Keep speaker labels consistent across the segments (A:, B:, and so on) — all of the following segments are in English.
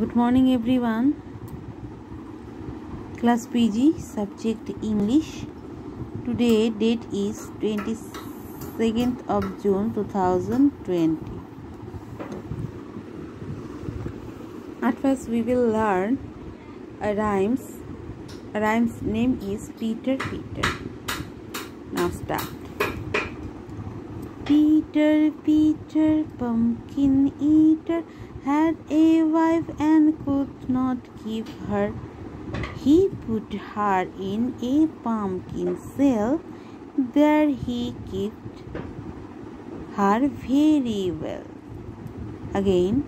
A: Good morning, everyone. Class PG, subject English. Today, date is 22nd of June 2020. At first, we will learn a rhymes. A rhyme's name is Peter Peter. Now start. Peter, Peter, pumpkin eater, had a wife and could not keep her. He put her in a pumpkin cell. There he kept her very well. Again,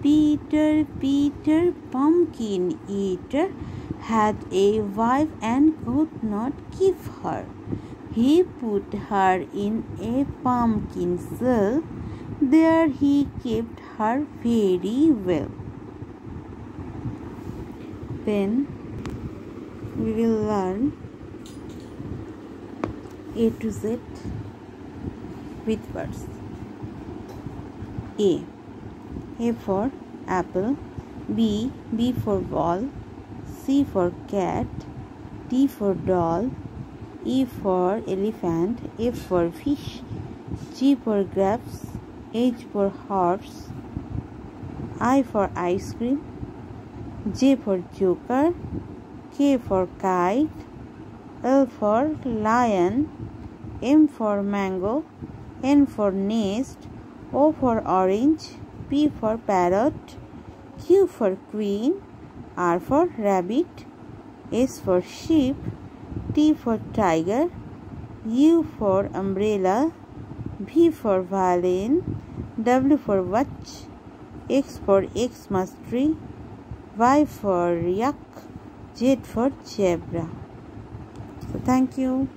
A: Peter, Peter, pumpkin eater, had a wife and could not keep her. He put her in a pumpkin cell. There he kept her very well. Then we will learn A to Z with words. A. A for apple. B. B for ball. C for cat. D for doll. E for elephant, F for fish, G for grapes, H for horse, I for ice cream, J for joker, K for kite, L for lion, M for mango, N for nest, O for orange, P for parrot, Q for queen, R for rabbit, S for sheep, T for tiger, U for umbrella, V for violin, W for watch, X for Xmas tree, Y for yak, Z for zebra. So thank you.